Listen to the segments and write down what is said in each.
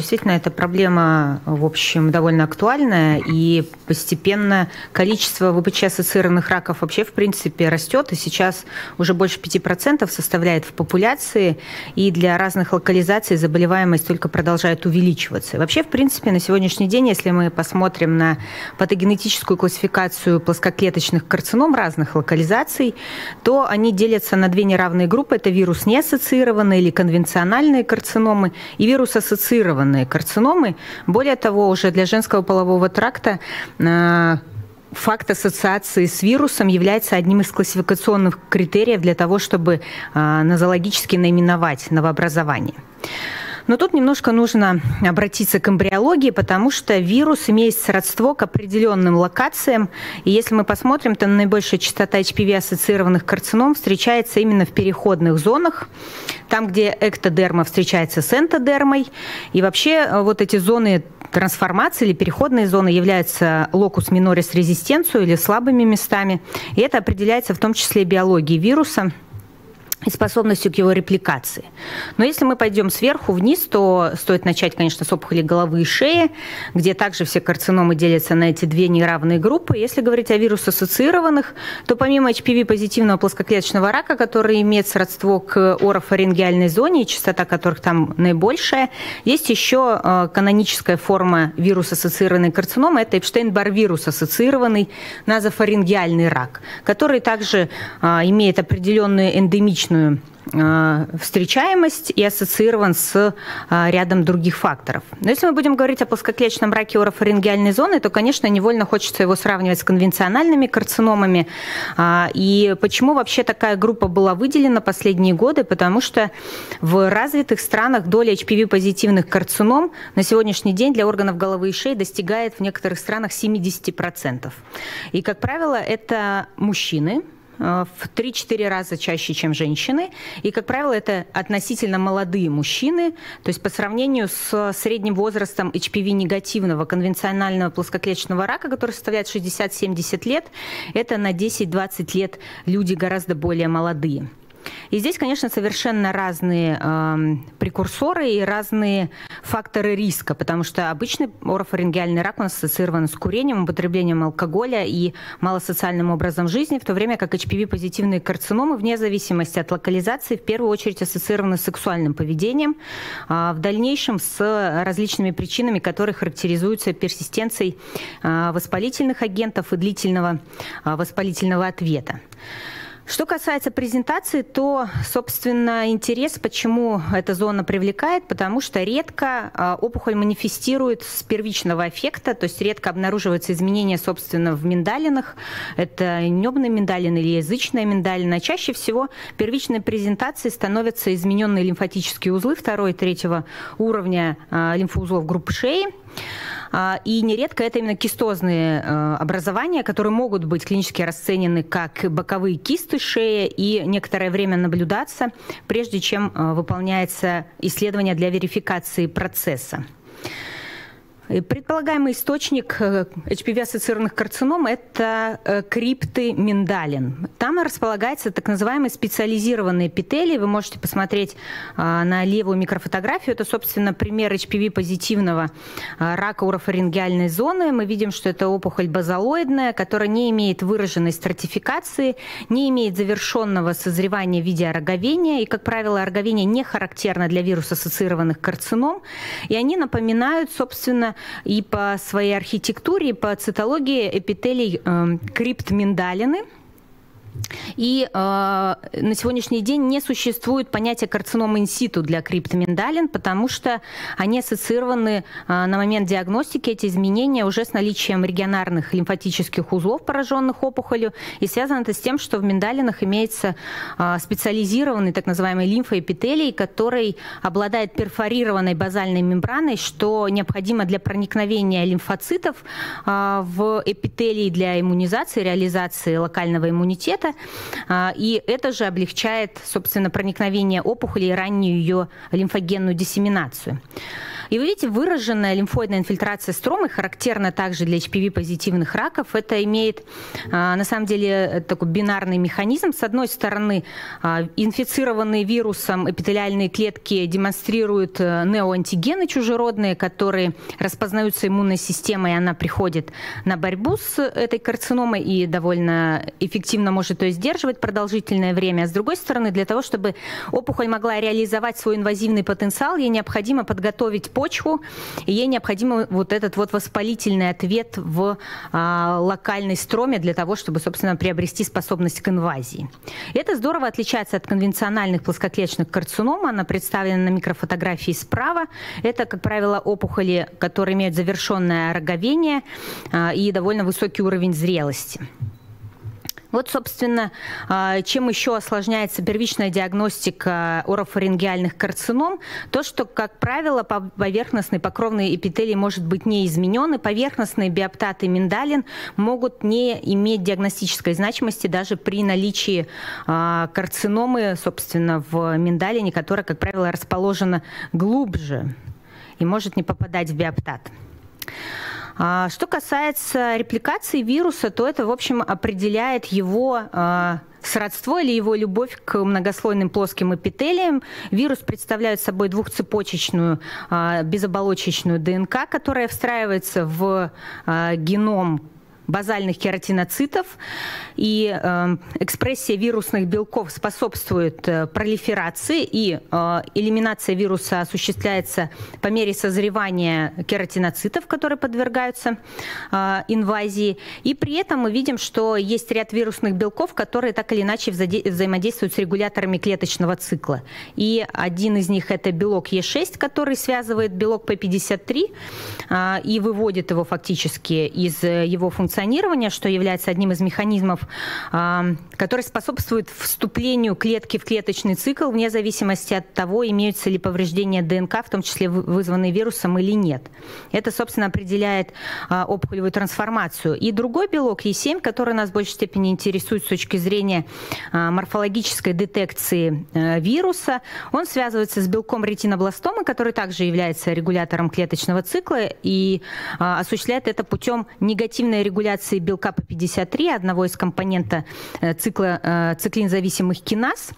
Действительно, эта проблема, в общем, довольно актуальная, и постепенно количество ВПЧ-ассоциированных раков вообще, в принципе, растет, и сейчас уже больше 5% составляет в популяции, и для разных локализаций заболеваемость только продолжает увеличиваться. Вообще, в принципе, на сегодняшний день, если мы посмотрим на патогенетическую классификацию плоскоклеточных карцином разных локализаций, то они делятся на две неравные группы. Это вирус неассоциированные или конвенциональные карциномы и вирус ассоциированные карциномы. Более того, уже для женского полового тракта э, факт ассоциации с вирусом является одним из классификационных критериев для того, чтобы э, нозологически наименовать новообразование. Но тут немножко нужно обратиться к эмбриологии, потому что вирус имеет сродство к определенным локациям. И если мы посмотрим, то наибольшая частота HPV-ассоциированных карцином встречается именно в переходных зонах, там, где эктодерма встречается с энтодермой. И вообще э, вот эти зоны трансформации или переходные зоны являются локус минорис резистенцию или слабыми местами. И это определяется в том числе биологией вируса и способностью к его репликации. Но если мы пойдем сверху вниз, то стоит начать, конечно, с опухоли головы и шеи, где также все карциномы делятся на эти две неравные группы. Если говорить о вирус-ассоциированных, то помимо HPV-позитивного плоскоклеточного рака, который имеет сродство к орофарингеальной зоне, частота которых там наибольшая, есть еще э, каноническая форма вирус-ассоциированной карциномы, это Эпштейн-Бар вирус ассоциированный назофарингеальный рак, который также э, имеет определенную эндемичную различную а, встречаемость и ассоциирован с а, рядом других факторов. Но если мы будем говорить о плоскоклеточном раке орофарингеальной зоны, то, конечно, невольно хочется его сравнивать с конвенциональными карциномами. А, и почему вообще такая группа была выделена последние годы? Потому что в развитых странах доля HPV-позитивных карцином на сегодняшний день для органов головы и шеи достигает в некоторых странах 70%. И, как правило, это мужчины, в 3-4 раза чаще, чем женщины. И, как правило, это относительно молодые мужчины. То есть по сравнению с средним возрастом HPV-негативного конвенционального плоскоклеточного рака, который составляет 60-70 лет, это на 10-20 лет люди гораздо более молодые. И здесь, конечно, совершенно разные э, прекурсоры и разные факторы риска, потому что обычный орофарингеальный рак он ассоциирован с курением, употреблением алкоголя и малосоциальным образом жизни, в то время как HPV-позитивные карциномы, вне зависимости от локализации, в первую очередь ассоциированы с сексуальным поведением, э, в дальнейшем с различными причинами, которые характеризуются персистенцией э, воспалительных агентов и длительного э, воспалительного ответа. Что касается презентации, то, собственно, интерес, почему эта зона привлекает, потому что редко а, опухоль манифестирует с первичного эффекта, то есть редко обнаруживаются изменения, собственно, в миндалинах. Это небные миндалины или язычная миндалина. Чаще всего первичной презентацией становятся измененные лимфатические узлы второго и третьего уровня а, лимфоузлов группы шеи. А, и нередко это именно кистозные э, образования, которые могут быть клинически расценены как боковые кисты шеи и некоторое время наблюдаться, прежде чем э, выполняется исследование для верификации процесса. Предполагаемый источник HPV-ассоциированных э, карцином – это э, крипты миндалин. Там располагается так называемые специализированные эпителии. Вы можете посмотреть а, на левую микрофотографию. Это, собственно, пример HPV-позитивного а, рака урофарингеальной зоны. Мы видим, что это опухоль базалоидная, которая не имеет выраженной стратификации, не имеет завершенного созревания в виде ороговения. И, как правило, ороговение не характерно для вирус-ассоциированных карцином. И они напоминают, собственно, и по своей архитектуре, и по цитологии эпителий э, криптминдалины – и э, на сегодняшний день не существует понятия карцинома инситу для криптоминдалин, потому что они ассоциированы э, на момент диагностики, эти изменения уже с наличием регионарных лимфатических узлов, пораженных опухолью, и связано это с тем, что в миндалинах имеется э, специализированный так называемый лимфоэпителий, который обладает перфорированной базальной мембраной, что необходимо для проникновения лимфоцитов э, в эпителий для иммунизации, реализации локального иммунитета, иммунитета, а, и это же облегчает, собственно, проникновение опухоли и раннюю ее лимфогенную диссеминацию. И вы видите, выраженная лимфоидная инфильтрация стромы характерна также для HPV-позитивных раков. Это имеет, а, на самом деле, такой бинарный механизм. С одной стороны, а, инфицированные вирусом эпителиальные клетки демонстрируют э, неоантигены чужеродные, которые распознаются иммунной системой, и она приходит на борьбу с этой карциномой и довольно эффективно может ее сдерживать продолжительное время. А с другой стороны, для того, чтобы опухоль могла реализовать свой инвазивный потенциал, ей необходимо подготовить почву, и ей необходимо вот этот вот воспалительный ответ в а, локальной строме для того, чтобы, собственно, приобрести способность к инвазии. И это здорово отличается от конвенциональных плоскоклеточных карцином. Она представлена на микрофотографии справа. Это, как правило, опухоли, которые имеют завершенное роговение а, и довольно высокий уровень зрелости. Вот, собственно, а, чем еще осложняется первичная диагностика орофарингеальных карцином, то, что, как правило, поверхностный покровный эпителий может быть не изменен, и поверхностные биоптаты миндалин могут не иметь диагностической значимости даже при наличии а, карциномы, собственно, в миндалине, которая, как правило, расположена глубже и может не попадать в биоптат. А, что касается репликации вируса, то это, в общем, определяет его а, сродство или его любовь к многослойным плоским эпителиям. Вирус представляет собой двухцепочечную а, безоболочечную ДНК, которая встраивается в геном базальных кератиноцитов, и э, экспрессия вирусных белков способствует э, пролиферации, и э, элиминация вируса осуществляется по мере созревания кератиноцитов, которые подвергаются э, инвазии. И при этом мы видим, что есть ряд вирусных белков, которые так или иначе взаимодействуют с регуляторами клеточного цикла. И один из них это белок Е6, который связывает белок P53 э, и выводит его фактически из э, его функциональности функционирования, что является одним из механизмов, а, который способствует вступлению клетки в клеточный цикл вне зависимости от того, имеются ли повреждения ДНК, в том числе вызванные вирусом или нет. Это, собственно, определяет а, опухолевую трансформацию. И другой белок Е7, который нас в большей степени интересует с точки зрения а, морфологической детекции э, вируса, он связывается с белком ретинобластомы, который также является регулятором клеточного цикла и осуществляет это путем негативной регуляции регуляции белка P53, одного из компонента э, цикла э, циклинзависимых киназ.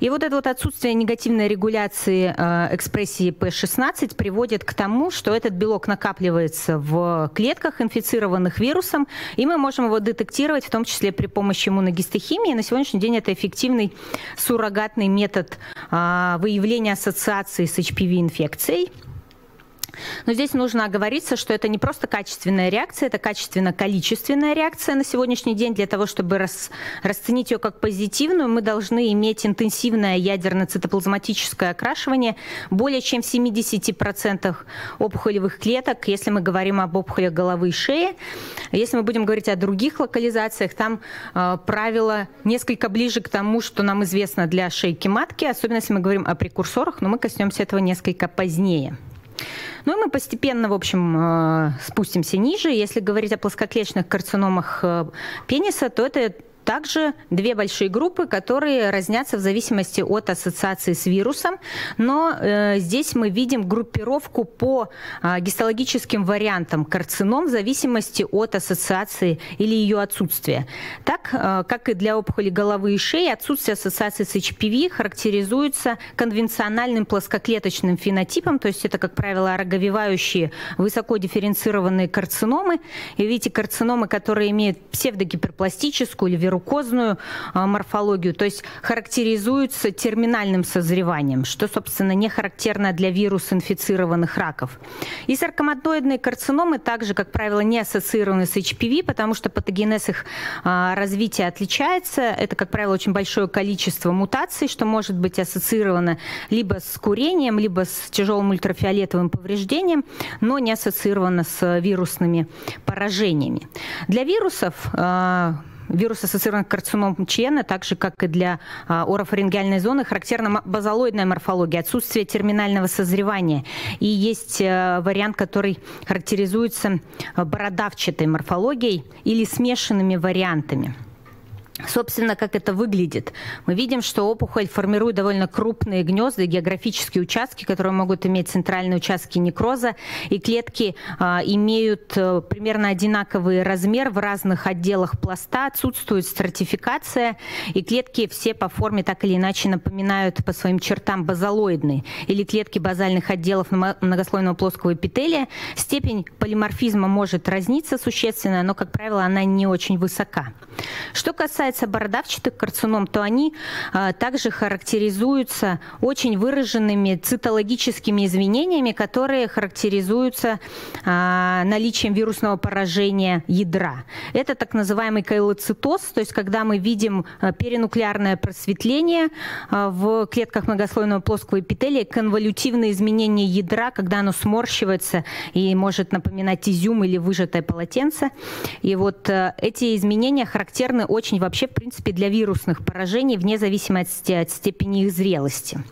И вот это вот отсутствие негативной регуляции э, экспрессии P16 приводит к тому, что этот белок накапливается в клетках, инфицированных вирусом, и мы можем его детектировать, в том числе при помощи иммуногистохимии. На сегодняшний день это эффективный суррогатный метод выявления ассоциации с HPV-инфекцией. Но здесь нужно оговориться, что это не просто качественная реакция, это качественно-количественная реакция на сегодняшний день. Для того, чтобы рас, расценить ее как позитивную, мы должны иметь интенсивное ядерно-цитоплазматическое окрашивание более чем в 70% опухолевых клеток, если мы говорим об опухолях головы и шеи. Если мы будем говорить о других локализациях, там э, правило несколько ближе к тому, что нам известно для шейки матки, особенно если мы говорим о прекурсорах, но мы коснемся этого несколько позднее. Ну и мы постепенно, в общем, э, спустимся ниже. Если говорить о плоскоклеточных карциномах э, пениса, то это также две большие группы, которые разнятся в зависимости от ассоциации с вирусом, но э, здесь мы видим группировку по э, гистологическим вариантам карцином в зависимости от ассоциации или ее отсутствия. Так, э, как и для опухоли головы и шеи, отсутствие ассоциации с HPV характеризуется конвенциональным плоскоклеточным фенотипом, то есть это, как правило, роговевающие высоко дифференцированные карциномы. И видите, карциномы, которые имеют псевдогиперпластическую или рукозную а, морфологию, то есть характеризуются терминальным созреванием, что, собственно, не характерно для вирус-инфицированных раков. И саркоматоидные карциномы также, как правило, не ассоциированы с HPV, потому что патогенез их а, развития отличается. Это, как правило, очень большое количество мутаций, что может быть ассоциировано либо с курением, либо с тяжелым ультрафиолетовым повреждением, но не ассоциировано с вирусными поражениями. Для вирусов а, вирус ассоциированных карцином члена, так же, как и для а, орофарингеальной зоны, характерна базалоидная морфология, отсутствие терминального созревания. И есть э, вариант, который характеризуется бородавчатой морфологией или смешанными вариантами. Собственно, как это выглядит? Мы видим, что опухоль формирует довольно крупные гнезда, географические участки, которые могут иметь центральные участки некроза, и клетки а, имеют а, примерно одинаковый размер в разных отделах пласта, отсутствует стратификация, и клетки все по форме так или иначе напоминают по своим чертам базалоидные, или клетки базальных отделов многослойного плоского эпителия. Степень полиморфизма может разниться существенно, но, как правило, она не очень высока. Что касается бородавчатых карцином, то они а, также характеризуются очень выраженными цитологическими изменениями, которые характеризуются а, наличием вирусного поражения ядра. Это так называемый кайлоцитоз, то есть когда мы видим а, перенуклеарное просветление а, в клетках многослойного плоского эпителия, конволютивные изменения ядра, когда оно сморщивается и может напоминать изюм или выжатое полотенце. И вот а, эти изменения характерны очень вообще, в принципе, для вирусных поражений, вне зависимости от степени их зрелости.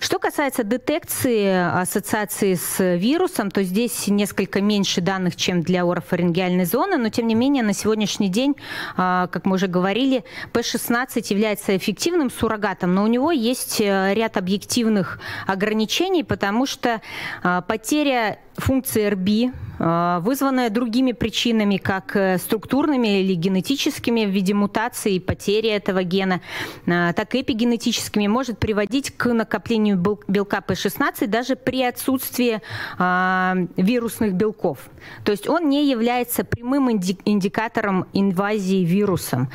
Что касается детекции ассоциации с вирусом, то здесь несколько меньше данных, чем для орофарингеальной зоны, но тем не менее на сегодняшний день, а, как мы уже говорили, P16 является эффективным суррогатом, но у него есть э, ряд объективных ограничений, потому что а, потеря функции РБ, а, вызванная другими причинами, как э, структурными или генетическими в виде мутации и потери этого гена, так и эпигенетическими, может приводить к накоплению белка P16 даже при отсутствии а, вирусных белков. То есть он не является прямым индикатором инвазии вирусом.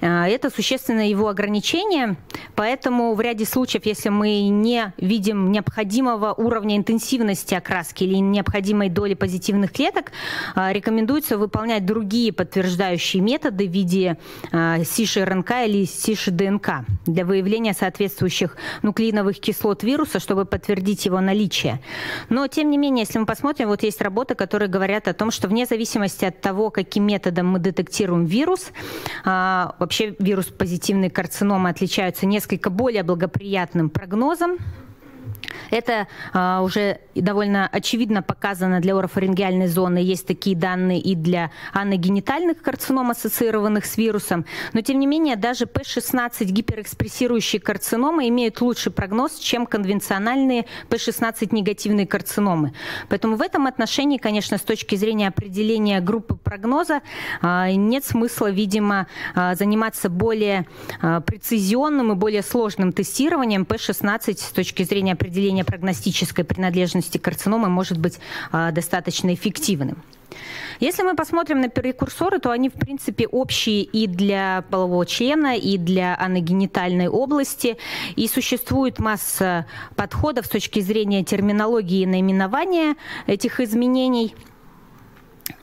А, это существенное его ограничение, поэтому в ряде случаев, если мы не видим необходимого уровня интенсивности окраски или необходимой доли позитивных клеток, а, рекомендуется выполнять другие подтверждающие методы в виде СИШ-РНК или СИШ-ДНК для выявления соответствующих нуклеиновых кислот вируса, чтобы подтвердить его наличие. Но, тем не менее, если мы посмотрим, вот есть работы, которые говорят о том, что вне зависимости от того, каким методом мы детектируем вирус, а, вообще вирус позитивные карциномы отличаются несколько более благоприятным прогнозом, это а, уже довольно очевидно показано для орофарингеальной зоны. Есть такие данные и для аногенитальных карцином, ассоциированных с вирусом. Но, тем не менее, даже P16 гиперэкспрессирующие карциномы имеют лучший прогноз, чем конвенциональные P16 негативные карциномы. Поэтому в этом отношении, конечно, с точки зрения определения группы прогноза, а, нет смысла, видимо, а, заниматься более а, прецизионным и более сложным тестированием P16 с точки зрения определения определение прогностической принадлежности карциномы может быть а, достаточно эффективным. Если мы посмотрим на прекурсоры, то они, в принципе, общие и для полового члена, и для аногенитальной области. И существует масса подходов с точки зрения терминологии и наименования этих изменений –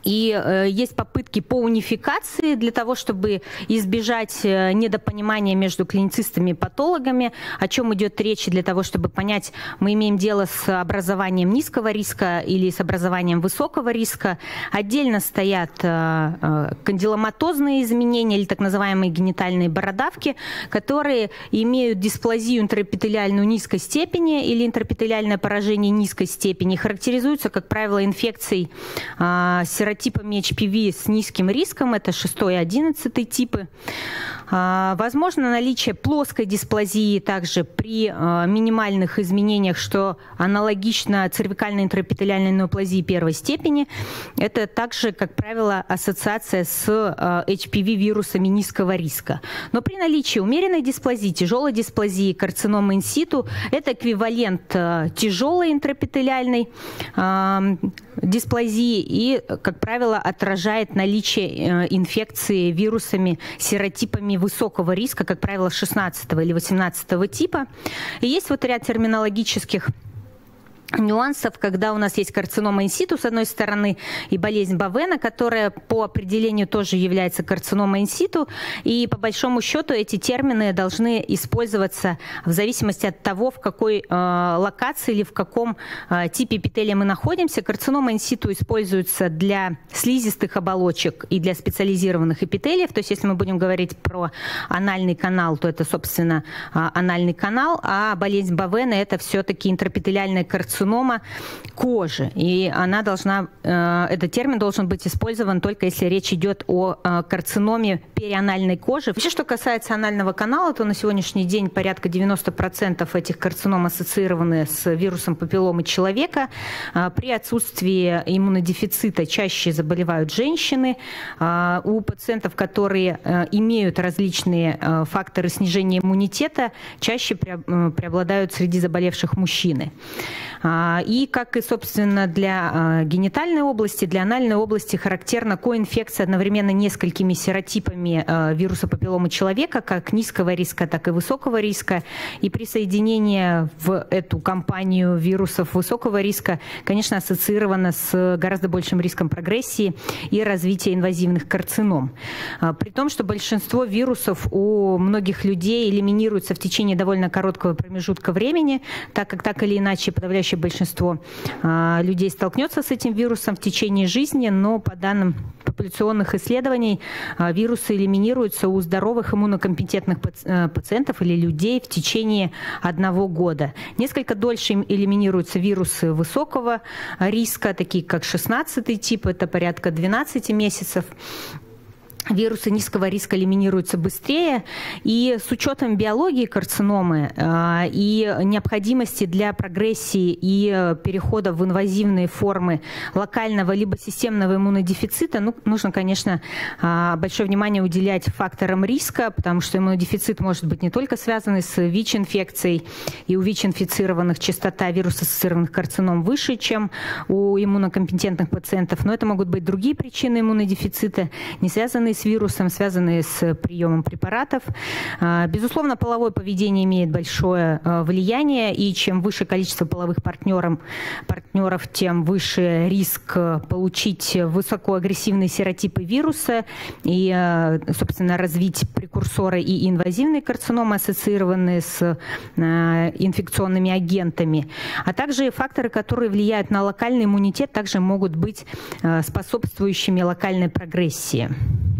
и э, есть попытки по унификации для того, чтобы избежать э, недопонимания между клиницистами и патологами, о чем идет речь, для того, чтобы понять, мы имеем дело с образованием низкого риска или с образованием высокого риска. Отдельно стоят э, э, кандиломатозные изменения или так называемые генитальные бородавки, которые имеют дисплазию интраэпителиальную низкой степени или интраэпителиальное поражение низкой степени, характеризуются, как правило, инфекцией э, серотипами HPV с низким риском, это 6 и 11 типы. А, возможно наличие плоской дисплазии также при а, минимальных изменениях, что аналогично цервикальной интраэпителиальной неоплазии первой степени. Это также, как правило, ассоциация с HPV вирусами низкого риска. Но при наличии умеренной дисплазии, тяжелой дисплазии, карциномы инситу, это эквивалент тяжелой интраэпителиальной дисплазии и, как правило, отражает наличие э, инфекции вирусами серотипами высокого риска, как правило, 16 или 18 типа. И есть вот ряд терминологических нюансов, когда у нас есть карцинома инситу, с одной стороны, и болезнь Бавена, которая по определению тоже является карциномой инситу, и по большому счету эти термины должны использоваться в зависимости от того, в какой э, локации или в каком э, типе эпителия мы находимся. Карцинома инситу используется для слизистых оболочек и для специализированных эпителиев, то есть если мы будем говорить про анальный канал, то это, собственно, э, анальный канал, а болезнь Бавена это все-таки интрапителиальная карцинома карцинома кожи. И она должна, э, этот термин должен быть использован только если речь идет о э, карциноме перианальной кожи. Вообще, что касается анального канала, то на сегодняшний день порядка 90% этих карцином ассоциированы с вирусом папилломы человека. А, при отсутствии иммунодефицита чаще заболевают женщины. А, у пациентов, которые э, имеют различные э, факторы снижения иммунитета, чаще преобладают среди заболевших мужчины. А, и, как и, собственно, для генитальной области, для анальной области характерна коинфекция одновременно несколькими серотипами э, вируса папилломы человека, как низкого риска, так и высокого риска. И присоединение в эту компанию вирусов высокого риска, конечно, ассоциировано с гораздо большим риском прогрессии и развития инвазивных карцином. А, при том, что большинство вирусов у многих людей элиминируется в течение довольно короткого промежутка времени, так как так или иначе подавляющее большинство а, людей столкнется с этим вирусом в течение жизни, но по данным популяционных исследований а, вирусы элиминируются у здоровых иммунокомпетентных э, пациентов или людей в течение одного года. Несколько дольше элиминируются вирусы высокого риска, такие как 16 тип, это порядка 12 месяцев вирусы низкого риска элиминируются быстрее. И с учетом биологии карциномы э, и необходимости для прогрессии и перехода в инвазивные формы локального либо системного иммунодефицита, ну, нужно, конечно, э, большое внимание уделять факторам риска, потому что иммунодефицит может быть не только связан с ВИЧ-инфекцией, и у ВИЧ-инфицированных частота вирус-ассоциированных карцином выше, чем у иммунокомпетентных пациентов, но это могут быть другие причины иммунодефицита, не связанные с вирусом, связанные с приемом препаратов. А, безусловно, половое поведение имеет большое а, влияние, и чем выше количество половых партнеров, партнеров тем выше риск получить высокоагрессивные серотипы вируса и, а, собственно, развить прекурсоры и инвазивные карциномы, ассоциированные с инфекционными агентами, а также факторы, которые влияют на локальный иммунитет, также могут быть способствующими локальной прогрессии.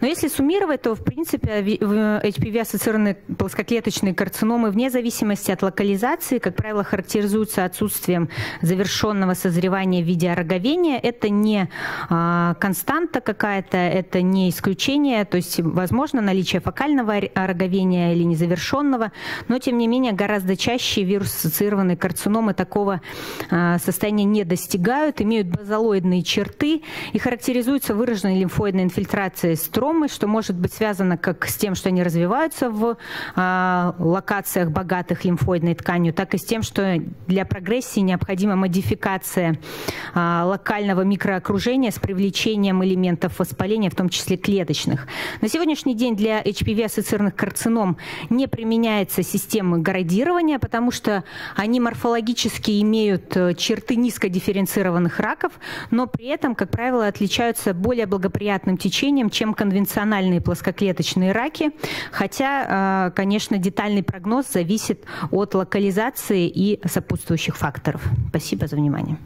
Но если суммировать, то в принципе HPV-ассоциированные плоскоклеточные карциномы вне зависимости от локализации, как правило, характеризуются отсутствием завершенного созревания в виде ороговения. Это не а, константа какая-то, это не исключение, то есть возможно наличие фокального ороговения или незавершенного, но тем не менее гораздо чаще вирус-ассоциированные карциномы такого а, состояния не достигают, имеют базалоидные черты и характеризуются выраженной лимфоидной инфильтрацией инфильтрации стромы, что может быть связано как с тем, что они развиваются в а, локациях богатых лимфоидной тканью, так и с тем, что для прогрессии необходима модификация а, локального микроокружения с привлечением элементов воспаления, в том числе клеточных. На сегодняшний день для HPV-ассоциированных карцином не применяется система градирования, потому что они морфологически имеют э, черты низкодифференцированных раков, но при этом, как правило, отличаются более благоприятным течением, чем конвенциональные плоскоклеточные раки, хотя, а, конечно, детальный прогноз зависит от локализации и сопутствующих факторов. Спасибо за внимание.